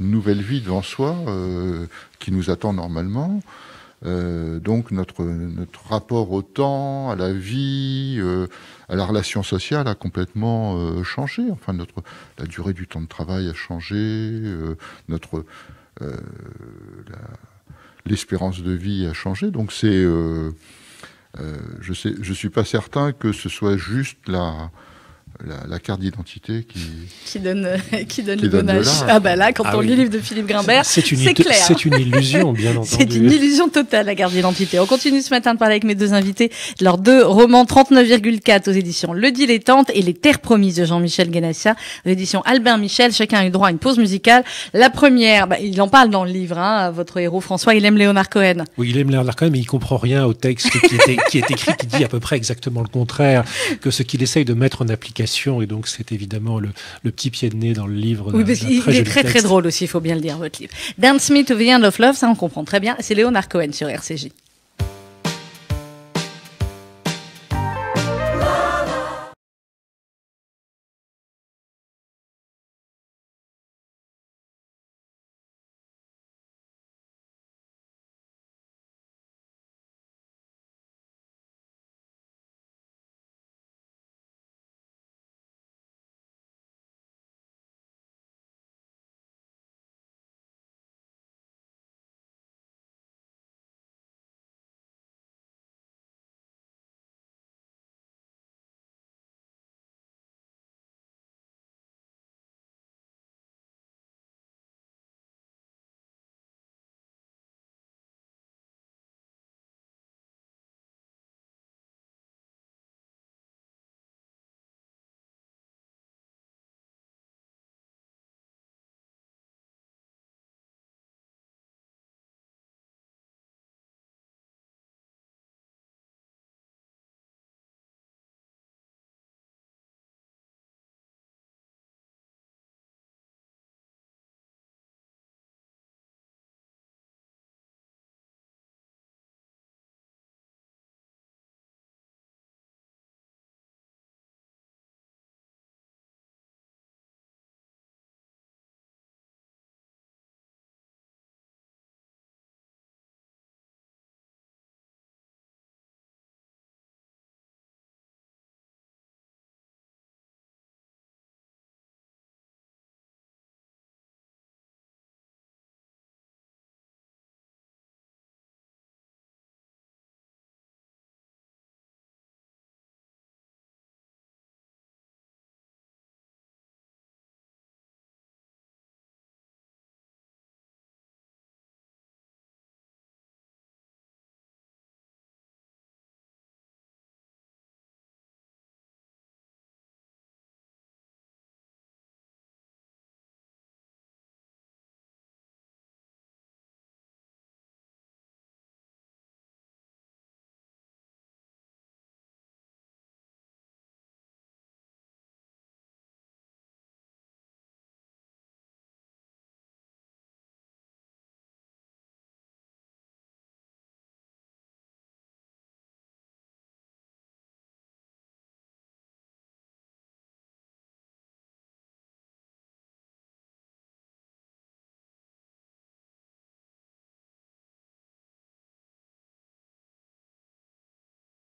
une nouvelle vie devant soi euh, qui nous attend normalement. Euh, donc notre notre rapport au temps, à la vie, euh, à la relation sociale a complètement euh, changé. Enfin notre la durée du temps de travail a changé, notre l'espérance de vie a changé. Donc c'est je sais je suis pas certain que ce soit juste la la, la carte d'identité qui Qui donne euh, qui donne Qui le donne âge. Ah bah là, quand Ah on oui. lit le livre de Philippe Grimbert, C'est une, c'est illu- clair. c'est une illusion, bien entendu. C'est une illusion totale, la carte d'identité. On continue ce matin de parler avec mes deux invités de leurs deux romans 39,4 aux éditions Le Dilettante et Les Terres Promises de Jean-Michel Guénassia aux éditions Albert Michel. Chacun a eu droit à une pause musicale. La première, bah, il en parle dans le livre, hein, votre héros François, il aime Léonard Cohen. Oui, il aime Léonard Cohen, mais il comprend rien au texte qui, était, qui est écrit, qui dit à peu près exactement le contraire que ce qu'il essaye de mettre en application. Et donc, c'est évidemment le, le petit pied de nez dans le livre. Oui, parce il est très très drôle aussi, il faut bien le dire, votre livre. Dance Me to the End of Love, ça on comprend très bien. C'est Léonard Cohen sur RCJ.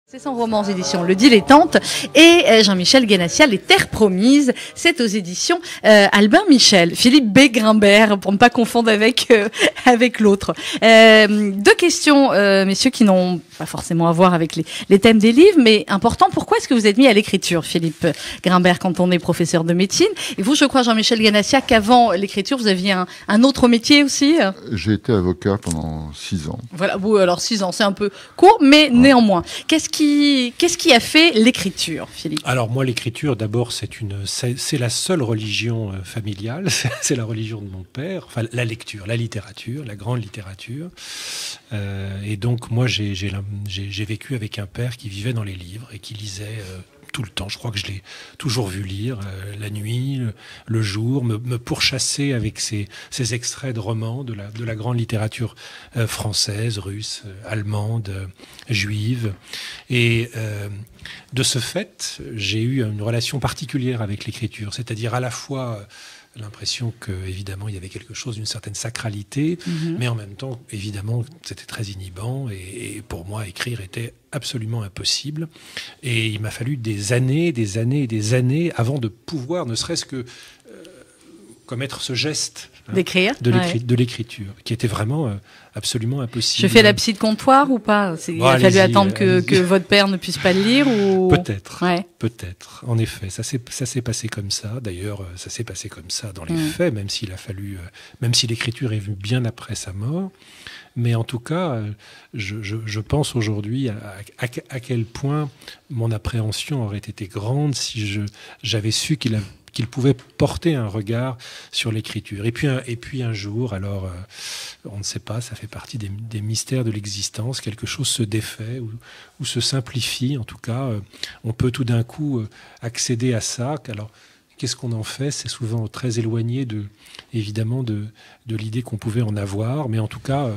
C'est son roman aux éditions Le Dilettante et euh, Jean-Michel Guénassia, Les Terres Promises, c'est aux éditions euh, Albin Michel, Philippe B. Grimbert, pour ne pas confondre avec euh, avec l'autre. Euh, deux questions, euh, messieurs, qui n'ont pas forcément à voir avec les, les thèmes des livres, mais important, pourquoi est-ce que vous êtes mis à l'écriture, Philippe Grimbert, quand on est professeur de médecine? Et vous, je crois, Jean-Michel Guénassia, qu'avant l'écriture, vous aviez un, un autre métier aussi? J'ai été avocat pendant six ans. Voilà, vous, alors six ans, c'est un peu court, mais néanmoins. Qu'est-ce qu'est-ce qui a fait l'écriture, Philippe? Alors moi, l'écriture, d'abord, c'est une, c'est la seule religion euh, familiale. c'est la religion de mon père. Enfin, la lecture, la littérature, la grande littérature. Euh, et donc moi, j'ai vécu avec un père qui vivait dans les livres et qui lisait. euh, tout le temps, je crois que je l'ai toujours vu lire euh, la nuit, le, jour, me, pourchasser avec ces, extraits de romans de la, de la grande littérature euh, française, russe, euh, allemande, juive. Et de ce fait, j'ai eu une relation particulière avec l'écriture, c'est-à-dire à la fois l'impression que évidemment il y avait quelque chose d'une certaine sacralité, mais en même temps évidemment c'était très inhibant et, et pour moi écrire était absolument impossible. Et il m'a fallu des années, des années et des années avant de pouvoir ne serait-ce que commettre ce geste hein, D'écrire de Ouais. l'écriture qui était vraiment euh, absolument impossible. Je fais la psy de comptoir ou pas? Il a fallu attendre que, votre père ne puisse pas le lire ou Peut-être. Ouais. Peut-être, en effet, ça s'est ça s'est passé comme ça. D'ailleurs, euh, ça s'est passé comme ça dans les Mm. faits, même s'il a fallu, euh, même si l'écriture est venue bien après sa mort. Mais en tout cas, euh, je, je- je pense aujourd'hui à, à- à quel point mon appréhension aurait été grande si je j'avais su qu'il a- qu'il pouvait porter un regard sur l'écriture. Et puis, un, jour, alors, euh, on ne sait pas, ça fait partie des, mystères de l'existence, quelque chose se défait ou, se simplifie. En tout cas, euh, on peut tout d'un coup euh, accéder à ça. Qu'est-ce qu'on en fait? C'est souvent très éloigné de, évidemment, de, de l'idée qu'on pouvait en avoir. Mais en tout cas, euh,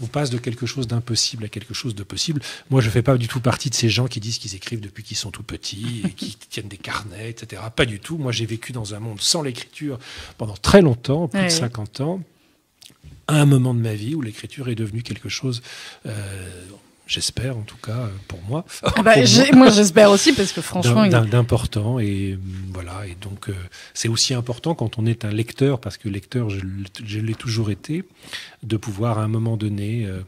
on passe de quelque chose d'impossible à quelque chose de possible. Moi, je ne fais pas du tout partie de ces gens qui disent qu'ils écrivent depuis qu'ils sont tout petits et qui tiennent des carnets, etc. Pas du tout. Moi, j'ai vécu dans un monde sans l'écriture pendant très longtemps, plus Ouais. de 50 ans, à un moment de ma vie où l'écriture est devenue quelque chose, euh, j'espère en tout cas euh, pour moi, Ah bah, pour j'ai- moi. j'espère aussi parce que franchement, d'important et hum, voilà. Et donc euh, c'est aussi important quand on est un lecteur parce que lecteur je, l'ai toujours été de pouvoir à un moment donné euh,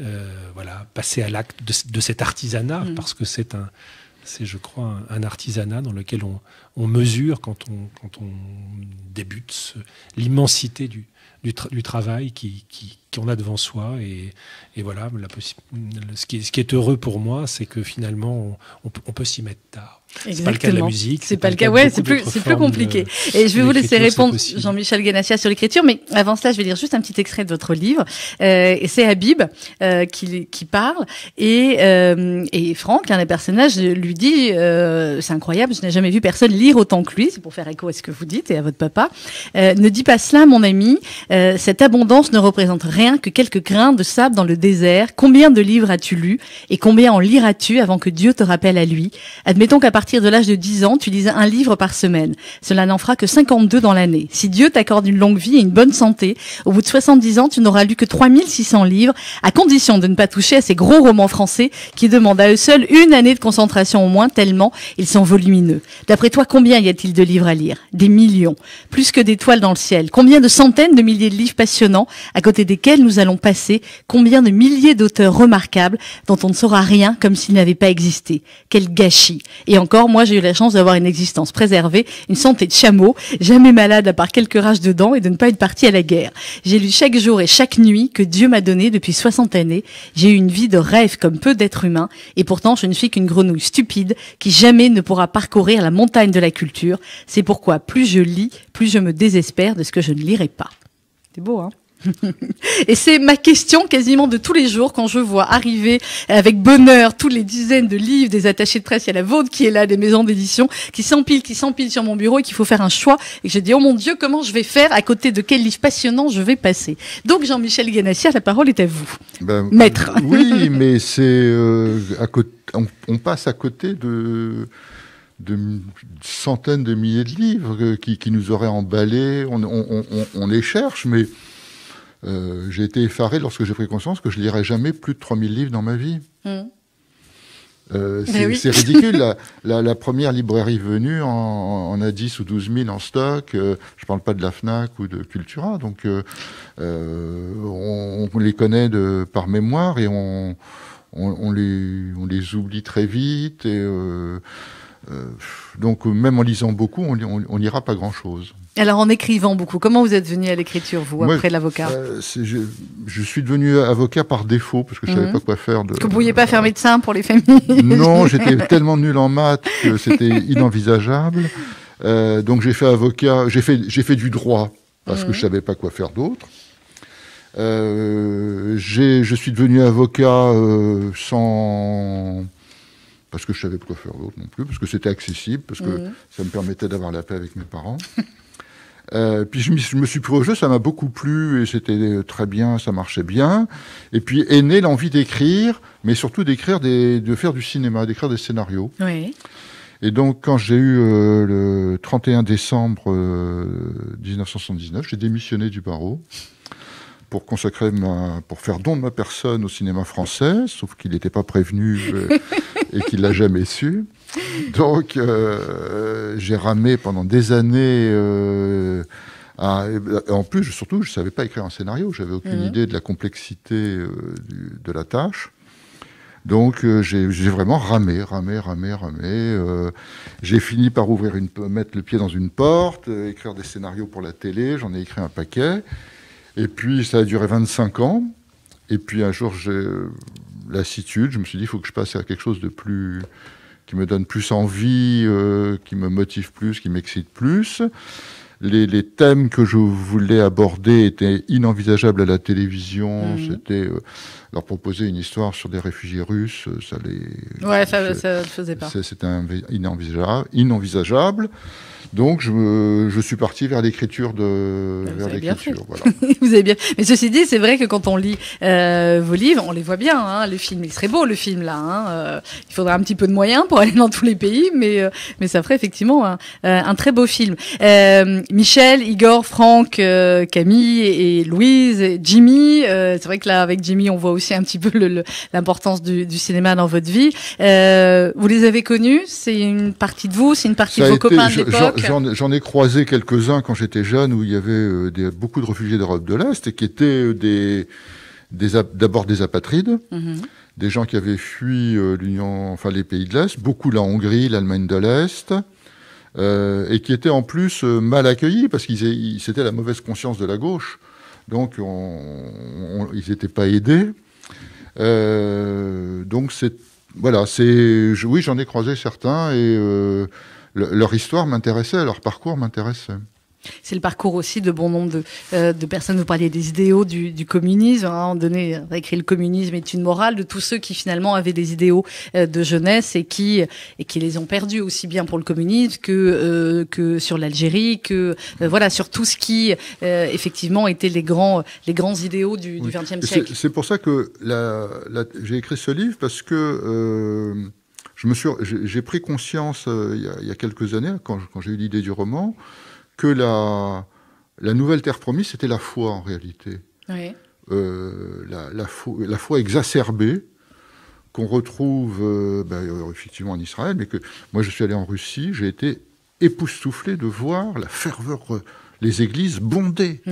euh, voilà passer à l'acte de, de cet artisanat Mm. parce que c'est un c'est je crois un, un artisanat dans lequel on, on mesure quand on quand on débute l'immensité du du, tra- du travail qui, qui- qu'on a devant soi et, et voilà la ce qui est, heureux pour moi c'est que finalement on, on peut, on peut s'y mettre tard c'est pas le cas de la musique C'est pas le cas, ouais, c'est plus, c'est plus compliqué. Et je vais vous laisser répondre. Jean-Michel Guénassia, sur l'écriture, mais avant cela, je vais lire juste un petit extrait de votre livre. Euh, et c'est Habib euh, qui, qui parle. Et, euh, et Franck, un des personnages, lui dit, euh, c'est incroyable, je n'ai jamais vu personne lire autant que lui, c'est pour faire écho à ce que vous dites et à votre papa. Euh, ne dis pas cela, mon ami, euh, cette abondance ne représente rien que quelques grains de sable dans le désert. Combien de livres as-tu lu et combien en liras-tu avant que Dieu te rappelle à lui? Admettons qu'à partir de l'âge de 10 ans, tu lises un livre par semaine. Cela n'en fera que 52 dans l'année. Si Dieu t'accorde une longue vie et une bonne santé, au bout de 70 ans, tu n'auras lu que 3600 livres, à condition de ne pas toucher à ces gros romans français qui demandent à eux seuls une année de concentration au moins, tellement ils sont volumineux. D'après toi, combien y a-t-il de livres à lire? Des millions. Plus que d'étoiles dans le ciel. Combien de centaines de milliers de livres passionnants à côté desquels nous allons passer? Combien de milliers d'auteurs remarquables dont on ne saura rien comme s'ils n'avaient pas existé? Quel gâchis Et encore, moi j'ai eu la chance d'avoir une existence préservée, une santé de chameau, jamais malade à part quelques rages de dents et de ne pas être parti à la guerre. J'ai lu chaque jour et chaque nuit que Dieu m'a donné depuis 60 années. J'ai eu une vie de rêve comme peu d'êtres humains et pourtant je ne suis qu'une grenouille stupide qui jamais ne pourra parcourir la montagne de la culture. C'est pourquoi plus je lis, plus je me désespère de ce que je ne lirai pas. C'est beau, hein? et c'est ma question quasiment de tous les jours quand je vois arriver avec bonheur tous les dizaines de livres des attachés de presse. Il y a la vôtre qui est là, des maisons d'édition qui s'empilent, qui s'empilent sur mon bureau et qu'il faut faire un choix. Et je dis, oh mon Dieu, comment je vais faire À côté de quel livre passionnant je vais passer? Donc Jean-Michel Guénassia, la parole est à vous. Ben, Maître. Oui, mais c'est euh, à côté, on, on passe à côté de de centaines de milliers de livres euh, qui, qui nous auraient emballés. On, on, on, on les cherche, mais euh, j'ai été effaré lorsque j'ai pris conscience que je lirais jamais plus de 3000 livres dans ma vie. Mm. Euh, Mais c'est oui. ridicule. la, la, la première librairie venue en, en a 10 ou 12 000 en stock. Euh, je parle pas de la Fnac ou de Cultura. Donc, on, on les connaît de, par mémoire et on, on, on les, on les oublie très vite. Et, donc, même en lisant beaucoup, on, lira pas grand-chose. Alors en écrivant beaucoup, comment vous êtes venu à l'écriture, vous, Moi, après l'avocat Euh, je, je suis devenu avocat par défaut parce que je savais Mhm. pas quoi faire. De, Que vous ne pouviez pas faire médecin pour les familles Non, j'étais tellement nul en maths que c'était inenvisageable. Euh, donc j'ai fait avocat, j'ai fait, fait du droit parce que Mhm. je savais pas quoi faire d'autre. Euh, je suis devenu avocat euh, sans parce que je savais pas quoi faire d'autre non plus, parce que c'était accessible, parce que Mhm. ça me permettait d'avoir la paix avec mes parents. Euh, puis je, me suis pris au jeu, ça m'a beaucoup plu et c'était euh, très bien, ça marchait bien. Et puis est née l'envie d'écrire, mais surtout d'écrire des, de faire du cinéma, d'écrire des scénarios. Oui. Et donc quand j'ai eu euh, le 31 décembre euh, 1979, j'ai démissionné du barreau pour consacrer ma, pour faire don de ma personne au cinéma français, sauf qu'il n'était pas prévenu euh, et qu'il l'a jamais su. Donc euh, j'ai ramé pendant des années. euh, à- et en plus, surtout, je savais pas écrire un scénario. J'avais aucune Mhm. idée de la complexité euh, du- de la tâche. Donc euh, j'ai j'ai vraiment ramé, ramé, ramé, ramé. euh, j'ai fini par ouvrir une, mettre le pied dans une porte, euh, écrire des scénarios pour la télé. J'en ai écrit un paquet. Et puis ça a duré 25 ans. Et puis un jour, j'ai euh, lassitude. Je me suis dit, il faut que je passe à quelque chose de plus qui me donne plus envie, euh, qui me motive plus, qui m'excite plus. Les, les thèmes que je voulais aborder étaient inenvisageables à la télévision. Mhm. C'était euh, leur proposer une histoire sur des réfugiés russes, ça les. Ouais, ça ne faisait pas. C'était inenvisageable. Donc je, je suis parti vers l'écriture de Vous vers avez bien. Voilà. Vous avez bien. Mais ceci dit, c'est vrai que quand on lit euh, vos livres, on les voit bien. Hein, le film, il serait beau le film là. Hein, euh, il faudra un petit peu de moyens pour aller dans tous les pays, mais euh, mais ça ferait effectivement un, euh, un très beau film. Euh, Michel, Igor, Franck, euh, Camille et, et Louise, et Jimmy. euh, c'est vrai que là, avec Jimmy, on voit aussi un petit peu le- le- l'importance du, du cinéma dans votre vie. Euh, vous les avez connus? C'est une partie de vous C'est une partie Ça de vos été- copains de l'époque? J'en- ai croisé quelques-uns quand j'étais jeune où il y avait euh, des, beaucoup de réfugiés d'Europe de l'Est et qui étaient euh, des d'abord des apatrides, Mhm. des gens qui avaient fui euh, l'Union, enfin les pays de l'Est, beaucoup la Hongrie, l'Allemagne de l'Est, euh, et qui étaient en plus mal accueillis parce qu'ils c'était la mauvaise conscience de la gauche, donc on- on- ils n'étaient pas aidés. Euh, donc c'est voilà, c'est je- oui j'en ai croisé certains et euh, le- leur histoire m'intéressait, leur parcours m'intéressait. C'est le parcours aussi de bon nombre de, euh, de personnes. Vous parliez des idéaux du, du communisme. Hein, moment donné, on a écrit le communisme est une morale de tous ceux qui finalement avaient des idéaux euh, de jeunesse et qui et qui les ont perdus aussi bien pour le communisme que euh, que sur l'Algérie, que euh, voilà sur tout ce qui euh, effectivement étaient les grands les grands idéaux du Oui. XXe c'est- siècle. C'est pour ça que j'ai écrit ce livre parce que euh, je me suis, j'ai pris conscience euh, il, y a, il y a quelques années, quand, j'ai eu l'idée du roman, que la, la nouvelle terre promise, c'était la foi en réalité. Oui. Euh, la, la, foi, la foi exacerbée qu'on retrouve euh, ben, effectivement en Israël, mais que moi je suis allé en Russie, j'ai été époustouflé de voir la ferveur, les églises bondées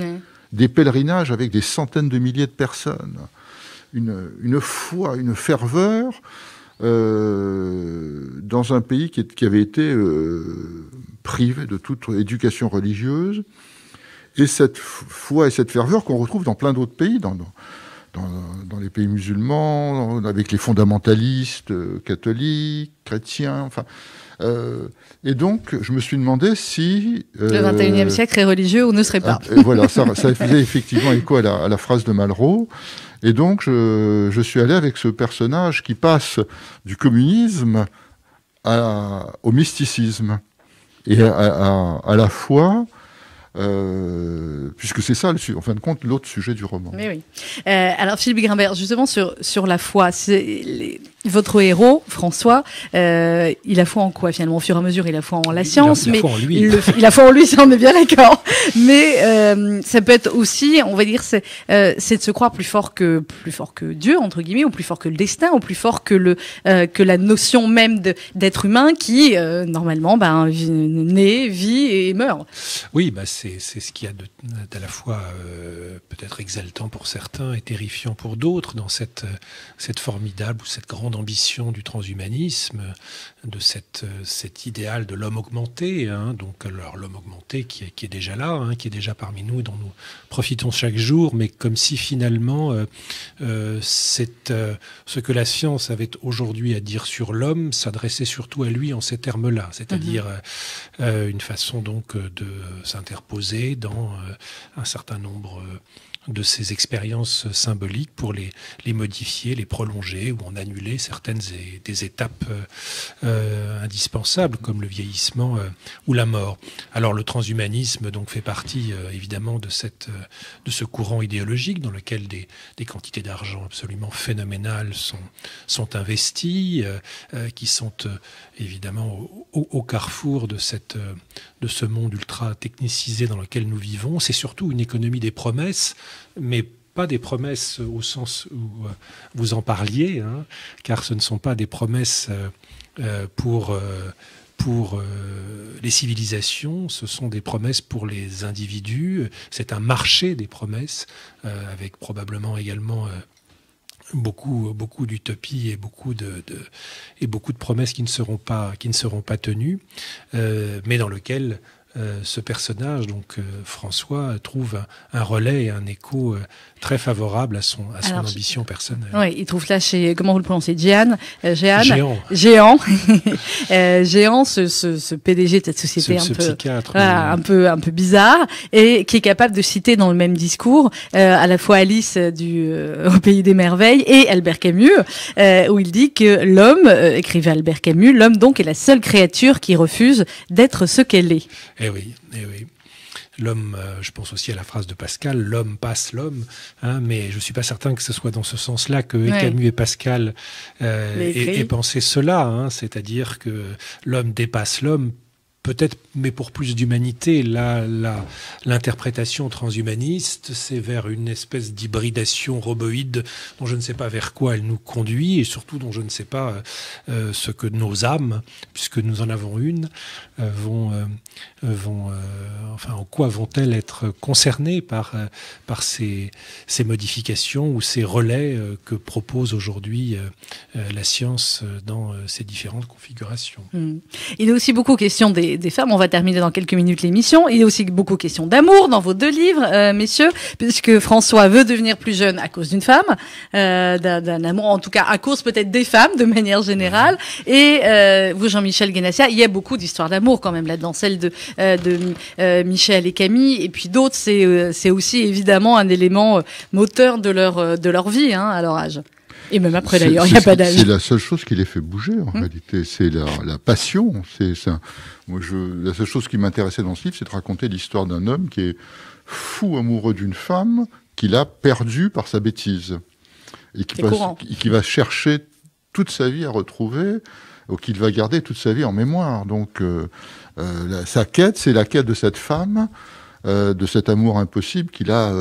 des pèlerinages avec des centaines de milliers de personnes, une, une foi, une ferveur euh, dans un pays qui, avait été euh, privé de toute éducation religieuse, et cette foi et cette ferveur qu'on retrouve dans plein d'autres pays, dans, les pays musulmans, avec les fondamentalistes euh, catholiques, chrétiens, enfin. Euh, et donc, je me suis demandé si Le euh, 21e siècle est religieux ou ne serait pas. ah, voilà, ça, ça faisait effectivement écho à la, à la phrase de Malraux. Et donc, je, je suis allé avec ce personnage qui passe du communisme à- au mysticisme et à, à- à la foi, euh, puisque c'est ça, le en fin de compte, l'autre sujet du roman. Oui, oui. Euh, alors, Philippe Grimbert, justement sur, sur la foi, c'est les- votre héros, François, euh, il a foi en quoi finalement Au fur et à mesure, il a foi en la science, il a mais foi en lui. il, le- il a foi en lui, ça on est bien d'accord. Mais euh, ça peut être aussi, on va dire, c'est euh, de se croire plus fort que plus fort que Dieu entre guillemets, ou plus fort que le destin, ou plus fort que le euh, que la notion même d'être humain qui euh, normalement ben naît, vit et meurt. Oui, bah c'est c'est ce qu'il y a de, d'à la fois euh, peut-être exaltant pour certains et terrifiant pour d'autres dans cette, cette formidable ou cette grande ambition du transhumanisme, de cette, euh, cet idéal de l'homme augmenté. Hein, donc l'homme augmenté qui est, qui est déjà là, hein, qui est déjà parmi nous et dont nous profitons chaque jour, mais comme si finalement euh, euh, c'est, euh, ce que la science avait aujourd'hui à dire sur l'homme s'adressait surtout à lui en ces termes-là, c'est-à-dire euh, une façon donc de s'interposer dans un certain nombre de ces expériences symboliques pour les, les modifier, les prolonger ou en annuler certaines des étapes euh, euh, indispensables comme le vieillissement euh, ou la mort. Alors le transhumanisme donc fait partie évidemment de cette de ce courant idéologique dans lequel des, des quantités d'argent absolument phénoménales sont sont investies, qui sont évidemment au, carrefour de cette de ce monde ultra technicisé dans lequel nous vivons. C'est surtout une économie des promesses, mais pas des promesses au sens où euh, vous en parliez, hein, car ce ne sont pas des promesses euh, euh, pour pour les civilisations, ce sont des promesses pour les individus. C'est un marché des promesses, avec probablement également beaucoup, beaucoup d'utopies et beaucoup de, de- et beaucoup de promesses qui ne seront pas, qui ne seront pas tenues, euh, mais dans lequel ce personnage, donc euh, François, trouve un, un relais et un écho euh, très favorable à son, à son Alors, ambition personnelle. Ouais, il trouve là chez comment vous le prononcez, Jeanne, euh, Jeanne, Géant, Géant, Euh, géant, ce, ce, ce PDG de cette ce, société ce un peu. Voilà, euh, un peu un peu bizarre et qui est capable de citer dans le même discours euh, à la fois Alice euh, du euh, au pays des merveilles et Albert Camus euh, où il dit que l'homme euh, écrivait Albert Camus l'homme donc est la seule créature qui refuse d'être ce qu'elle est. Eh oui, eh oui. L'homme, euh, je pense aussi à la phrase de Pascal, l'homme passe l'homme, hein, mais je suis pas certain que ce soit dans ce sens-là que Ouais. Camus et Pascal euh, aient pensé cela, hein, c'est-à-dire que l'homme dépasse l'homme, peut-être, mais pour plus d'humanité. Là, l'interprétation transhumaniste, c'est vers une espèce d'hybridation roboïde dont je ne sais pas vers quoi elle nous conduit et surtout dont je ne sais pas euh, ce que nos âmes, puisque nous en avons une, euh, vont, euh, vont, enfin, en quoi vont-elles être concernées par, par ces, ces modifications ou ces relais que propose aujourd'hui la science dans ses différentes configurations. Hmm. Il est aussi beaucoup question des, des femmes. On va terminer dans quelques minutes l'émission. Il est aussi beaucoup question d'amour dans vos deux livres, euh, messieurs, puisque François veut devenir plus jeune à cause d'une femme, euh, d'un amour, en tout cas à cause peut-être des femmes de manière générale. Et euh, vous, Jean-Michel Guénassia, il y a beaucoup d'histoires d'amour quand même là-dedans, celle de, euh, de euh, Michel et Camille, et puis d'autres. C'est euh, aussi évidemment un élément moteur de leur de leur vie hein, à leur âge. Et même après d'ailleurs, il n'y a pas d'âge. C'est la seule chose qui les fait bouger, en Hmm. réalité. C'est la, la passion. C'est ça. Moi, je, la seule chose qui m'intéressait dans ce livre, c'est de raconter l'histoire d'un homme qui est fou amoureux d'une femme qu'il a perdue par sa bêtise. Et qui, va, qui chercher toute sa vie à retrouver, ou qu'il va garder toute sa vie en mémoire. Donc, euh, euh, la- sa quête, c'est la quête de cette femme, euh, de cet amour impossible qu'il a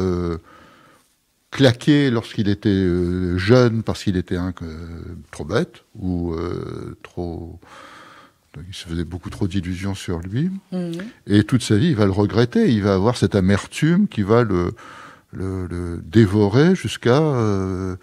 claqué lorsqu'il était euh, jeune parce qu'il était un, euh, trop bête ou euh, trop. Il se faisait beaucoup trop d'illusions sur lui. Mhm. Et toute sa vie, il va le regretter. Il va avoir cette amertume qui va le, le, le dévorer jusqu'à euh,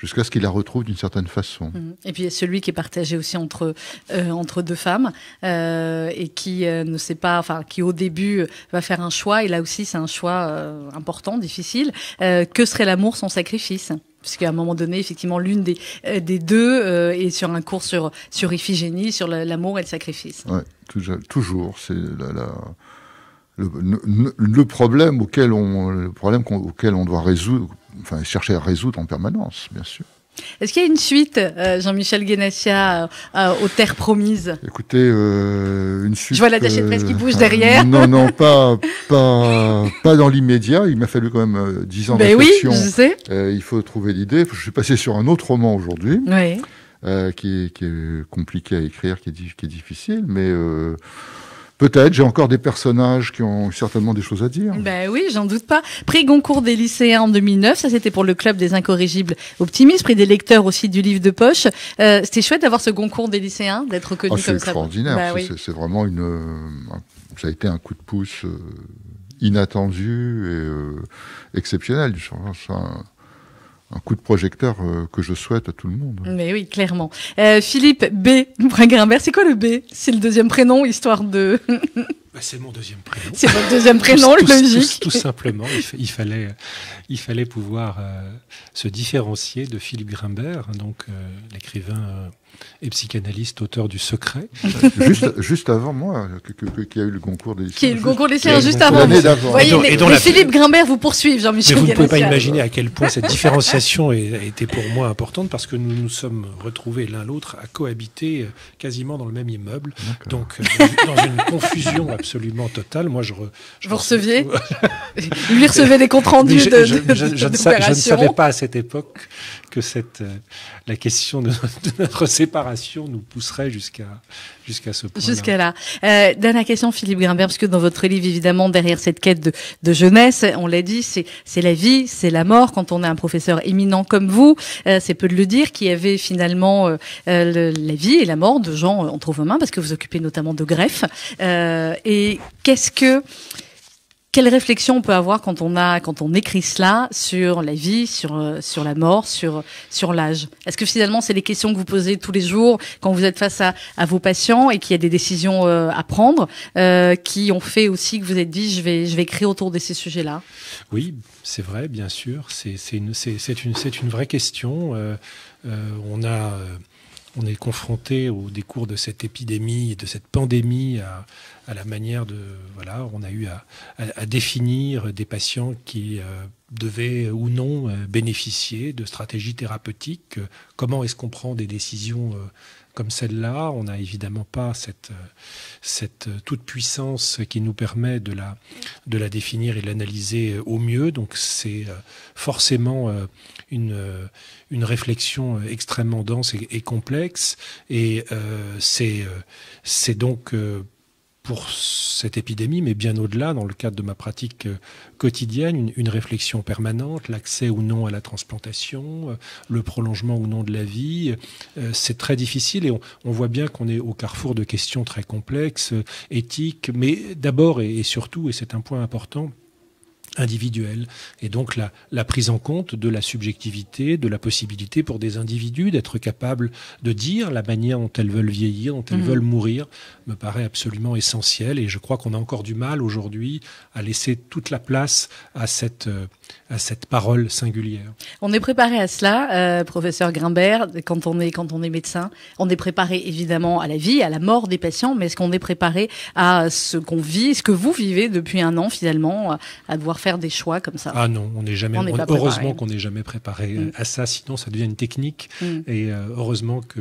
jusqu'à ce qu'il la retrouve d'une certaine façon. Mhm. Et puis il y a celui qui est partagé aussi entre euh, entre deux femmes euh, et qui euh, ne sait pas, enfin qui au début va faire un choix et là aussi c'est un choix important, difficile. Que serait l'amour sans sacrifice? Puisqu'à un moment donné, effectivement, l'une des, des deux euh, est sur un cours sur, sur Iphigénie, sur la- l'amour et le sacrifice. Ouais, toujours, toujours, c'est la, la- le, le- le problème auquel on, le problème auquel on doit résoudre, enfin chercher à résoudre en permanence, bien sûr. Est-ce qu'il y a une suite, euh, Jean-Michel Guénassia, euh, euh, aux terres promises? Écoutez, euh, une suite. vois l'attaché de presse qui bouge derrière. Non, non, pas, pas, pas dans l'immédiat. Il m'a fallu quand même dix ans de Ben oui, réflexion. je sais. Il faut trouver l'idée. Je suis passé sur un autre roman aujourd'hui, Oui. qui, est, qui, est, compliqué à écrire, qui est, qui est difficile, mais Peut-être, j'ai encore des personnages qui ont certainement des choses à dire. Ben oui, j'en doute pas. Prix Goncourt des lycéens en 2009, ça c'était pour le club des incorrigibles optimistes, prix des lecteurs aussi du livre de poche. Euh, c'était chouette d'avoir ce Goncourt des lycéens, d'être reconnu ah, comme ça. C'est extraordinaire, oui. c'est vraiment une, euh, ça a été un coup de pouce euh, inattendu et euh, exceptionnel. Ça, un coup de projecteur euh, que je souhaite à tout le monde. Mais oui, clairement. Euh, Philippe B. Grimbert, c'est quoi le B? C'est le deuxième prénom, histoire de... Bah, c'est mon deuxième prénom. C'est votre deuxième prénom, logique. Tout, simplement, il, fallait, il fallait pouvoir euh, se différencier de Philippe Grimbert, donc l'écrivain et psychanalyste, auteur du Secret. juste, juste avant moi, qui a eu le concours des Qui a eu le concours des lycéens juste avant. Voyez, et les, Philippe Grimbert vous poursuivent, Jean-Michel. vous ne pouvez pas imaginer à quel point cette différenciation a été pour moi importante parce que nous nous sommes retrouvés l'un l'autre à cohabiter euh, quasiment dans le même immeuble. Donc, euh, dans une confusion absolument totale. Moi, je. je vous receviez Lui recevait des comptes rendus de, je, je, je, ne savais pas à cette époque que cette, euh, la question de, notre séparation nous pousserait jusqu'à jusqu'à ce point. Jusqu'à là. Euh, dernière question, Philippe Grimbert, parce que dans votre livre, évidemment, derrière cette quête de, jeunesse, on l'a dit, c'est la vie, c'est la mort. Quand on est un professeur éminent comme vous, euh, c'est peu de le dire, qui avait finalement euh, la vie et la mort de gens entre vos mains, parce que vous occupez notamment de greffe. et qu'est-ce que quelle réflexion on peut avoir quand on a, quand on écrit cela sur la vie, sur euh, sur la mort, sur sur l'âge? Est-ce que finalement c'est les questions que vous posez tous les jours quand vous êtes face à, vos patients et qu'il y a des décisions euh, à prendre euh, qui ont fait aussi que vous êtes dit je vais je vais écrire autour de ces sujets-là? Oui, c'est vrai, bien sûr. C'est c'est une c'est une c'est une vraie question. on a on est confronté au décours de cette épidémie, de cette pandémie, à, la manière de voilà, on a eu à, définir des patients qui euh, devaient ou non euh, bénéficier de stratégies thérapeutiques. Comment est-ce qu'on prend des décisions euh, comme celle-là? On n'a évidemment pas cette, cette toute puissance qui nous permet de la, de la définir et l'analyser au mieux. Donc c'est forcément une, une réflexion extrêmement dense et, complexe. Et euh, c'est c'est donc pour cette épidémie, mais bien au-delà, dans le cadre de ma pratique euh, quotidienne, une, réflexion permanente, l'accès ou non à la transplantation, euh, le prolongement ou non de la vie. Euh, c'est très difficile et on, voit bien qu'on est au carrefour de questions très complexes, éthiques, mais d'abord et surtout, et c'est un point important, individuelle. Et donc la, la, prise en compte de la subjectivité, de la possibilité pour des individus d'être capables de dire la manière dont elles veulent vieillir, dont elles mhm. veulent mourir, me paraît absolument essentiel. Et je crois qu'on a encore du mal aujourd'hui à laisser toute la place à cette, euh, à cette parole singulière. On est préparé à cela, euh, professeur Grimbert, quand on est quand on est médecin. On est préparé évidemment à la vie, à la mort des patients, mais est-ce qu'on est préparé à ce qu'on vit, ce que vous vivez depuis un an finalement, à devoir faire des choix comme ça. Ah non, on n'est jamais. heureusement qu'on n'est jamais préparé mm. à ça, sinon ça devient une technique. Mm. Et euh, heureusement que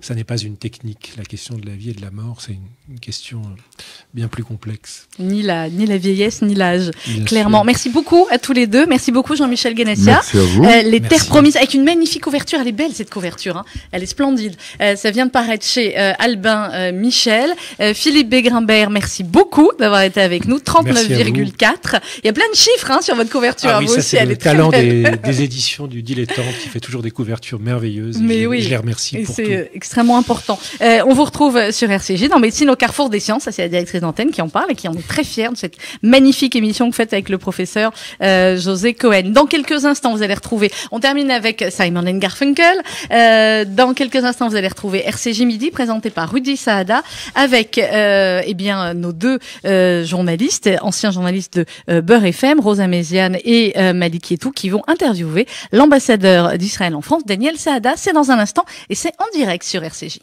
ça n'est pas une technique. La question de la vie et de la mort, c'est une, question euh, bien plus complexe. Ni la, ni la vieillesse, ni l'âge. Clairement. Merci beaucoup à tous les deux. Merci beaucoup Jean-Michel Guénessia. Merci à vous. Euh, les Terres Promises, avec une magnifique couverture. Elle est belle cette couverture. Hein. Elle est splendide. ça vient de paraître chez Albin Michel. Philippe Begrimbert, merci beaucoup d'avoir été avec nous. 39,4. Il y a plein de chiffres hein, sur votre couverture. Ah oui, ça, c'est le talent des, des, éditions du Dilettante qui fait toujours des couvertures merveilleuses. Mais je, oui, je les remercie et C'est euh, extrêmement important. Euh, on vous retrouve sur RCG dans Médecine au carrefour des sciences. Ça, c'est la directrice d'antenne qui en parle et qui en est très fière de cette magnifique émission que vous faites avec le professeur euh, José Cohen. Dans quelques instants, vous allez retrouver. On termine avec Simon Garfunkel. Euh, dans quelques instants, vous allez retrouver RCJ Midi présenté par Rudy Saada avec euh, eh bien nos deux euh, journalistes, anciens journalistes de euh, Beurre Rosa Méziane et euh, Malik qui vont interviewer l'ambassadeur d'Israël en France, Daniel Saada. C'est dans un instant et c'est en direct sur RCJ.